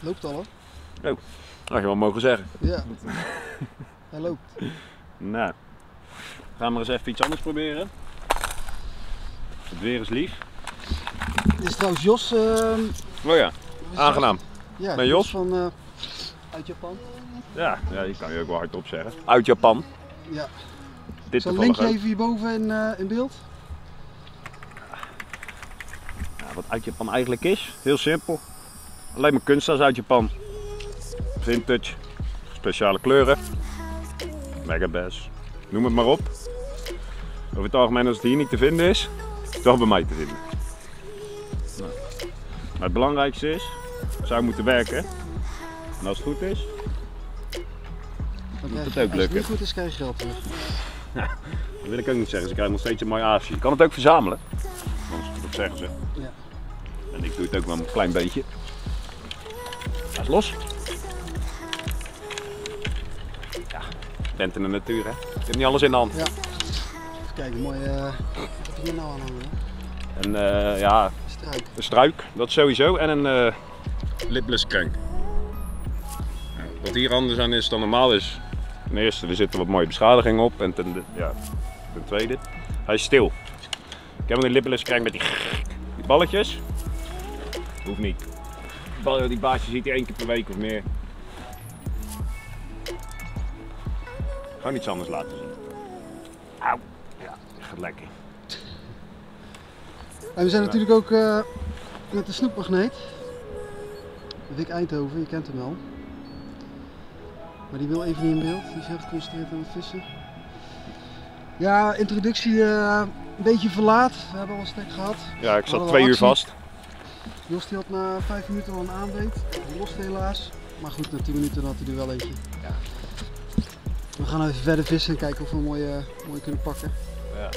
Loopt al hoor. Had je wel mogen zeggen. Ja. Hij loopt. Nou, gaan we maar eens even iets anders proberen. Het weer is lief. Dit is trouwens Jos. ehm, Oh ja, aangenaam. Ja, Met Jos? van eh, uit Japan. Ja, ja, die kan je ook wel hardop zeggen. Uit Japan. Ja. Dit Zal een linkje ook. even hierboven in, eh, in beeld? Ja, wat uit Japan eigenlijk is, heel simpel. Alleen maar kunsttas uit Japan. Vintage, speciale kleuren, megabass, noem het maar op. Over het algemeen als het hier niet te vinden is, is het wel bij mij te vinden. Nou. Maar het belangrijkste is, het zou moeten werken. En als het goed is, Dan Moet het ook Als het lukken. niet goed is, krijg je geld terug. dat wil ik ook niet zeggen. Ze krijgen nog steeds een mooi aasje. Je kan het ook verzamelen. Dat zeggen ze. Ja. En ik doe het ook wel een klein beetje. Hij is los. Ja, je bent in de natuur hè. Je hebt niet alles in de hand. Ja. Even kijken, mooi. eh wat heb je hier nou aan hangen? hè? En eh, ja, Struik. een struik, dat sowieso. En een eh lipless krank. Ja, Wat hier anders aan is dan normaal is. Ten eerste, er zitten wat mooie beschadigingen op. En ten, ja, ten tweede, hij is stil. Ik heb een lipless krank met die, die balletjes. Hoeft niet. Die bal- Die baasje ziet hij één keer per week of meer. Gewoon iets anders laten zien. Auw. Ja, gaat lekker. En we zijn natuurlijk ook eh, met de snoepmagneet. Dick Eindhoven, je kent hem wel. Maar die wil even niet in beeld, die is heel geconcentreerd aan het vissen. Ja, introductie eh, een beetje verlaat. We hebben al een stek gehad. Ja, ik zat we twee uur vast. Jos die had na vijf minuten al een aanbeet. Die loste helaas. Maar goed, na 10 minuten had hij er wel eentje. Ja. We gaan even verder vissen en kijken of we een mooie, mooie kunnen pakken. Ja.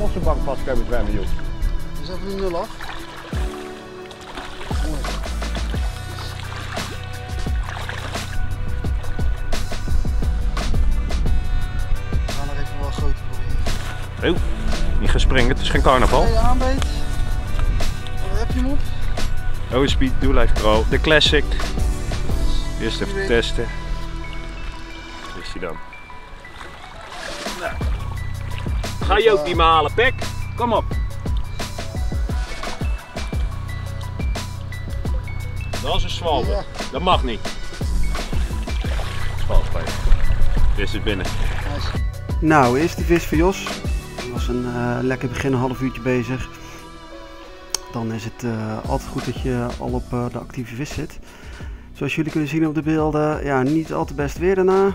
Een mosselbak vastkomen zwemmen, joh? Dus even een nul af. Mooi. We gaan er even wel groter proberen. Oh, niet gespringen, het is geen carnaval. Hey, aanbeet. Waar heb je hem op? Oh, Speed Dual Life Pro, de Classic. Eerst even testen. Is hij dan? Ga je ook die malen, Pek? Kom op. Dat is een zwalbe. Ja. Dat mag niet. Zwalbe. Vis is binnen. Nice. Nou, eerst die vis voor Jos. Dat was een eh, lekker begin, een half uurtje bezig. Dan is het eh, altijd goed dat je al op eh, de actieve vis zit. Zoals jullie kunnen zien op de beelden, ja, niet al te best weer daarna.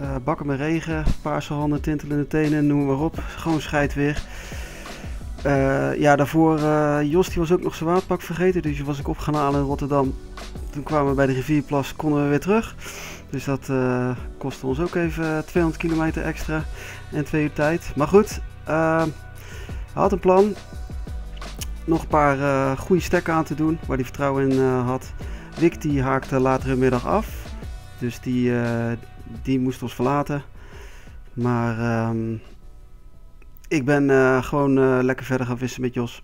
Eh, bakken met regen, paarse handen, tintelende tenen, noem maar op. Gewoon scheid weer. Eh, ja, daarvoor, eh, Jos die was ook nog zijn waterpak vergeten, dus die was ik op gaan halen in Rotterdam. Toen kwamen we bij de rivierplas, konden we weer terug. Dus dat kostte ons ook even 200 kilometer extra en twee uur tijd. Maar goed, had een plan. Nog een paar goede stekken aan te doen, waar hij vertrouwen in had. Rick die haakte later in middag af. Dus die, eh, die moest ons verlaten. Maar ehm, ik ben eh, gewoon eh, lekker verder gaan vissen met Jos.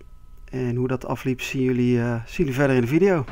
En hoe dat afliep zien jullie, zien jullie verder in de video.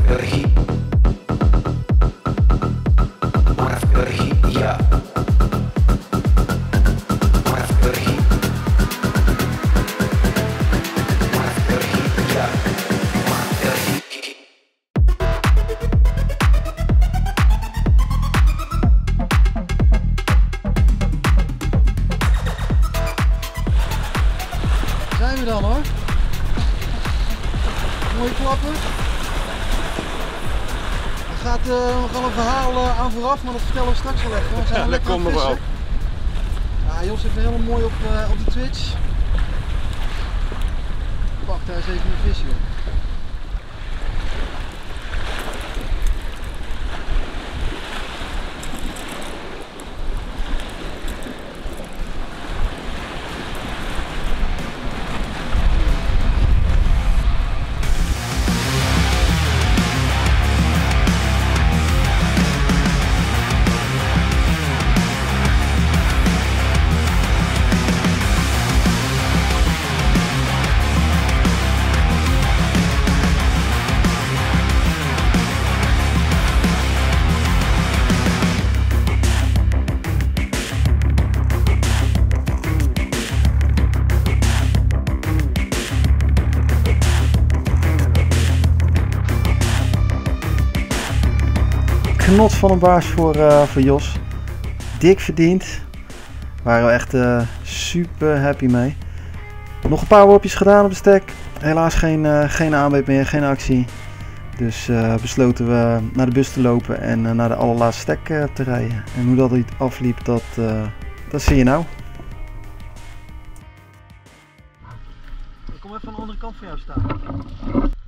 corregí. Aan vooraf, maar dat vertellen we straks wel even. We zijn Ja, dat komt nog wel. Ja, Jos heeft helemaal mooi op, eh, op de Twitch. Pak daar eens even een visje op. Knot van een baas voor, eh, voor Jos. Dik verdiend. Waren we echt eh, super happy mee. Nog een paar worpjes gedaan op de stek. Helaas geen, eh, geen aanbeet meer, geen actie. Dus besloten we naar de bus te lopen en naar de allerlaatste eh, te rijden. En hoe dat afliep, dat, dat zie je nou. Ik kom even aan de andere kant van jou staan.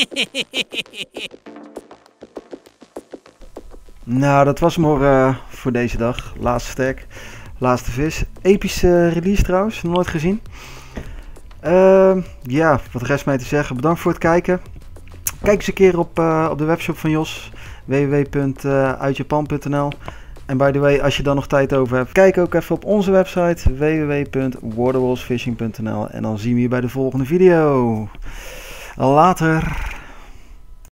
Nou, dat was hem hoor eh, voor deze dag. Laatste stek, laatste vis. Epische release trouwens, nooit gezien. Ehm, ja, wat rest mij te zeggen. Bedankt voor het kijken. Kijk eens een keer op, eh, op de webshop van Jos. www.uitjapan.nl En by the way, als je dan nog tijd over hebt, kijk ook even op onze website www.waterwallsfishing.nl En dan zien we je bij de volgende video. Later.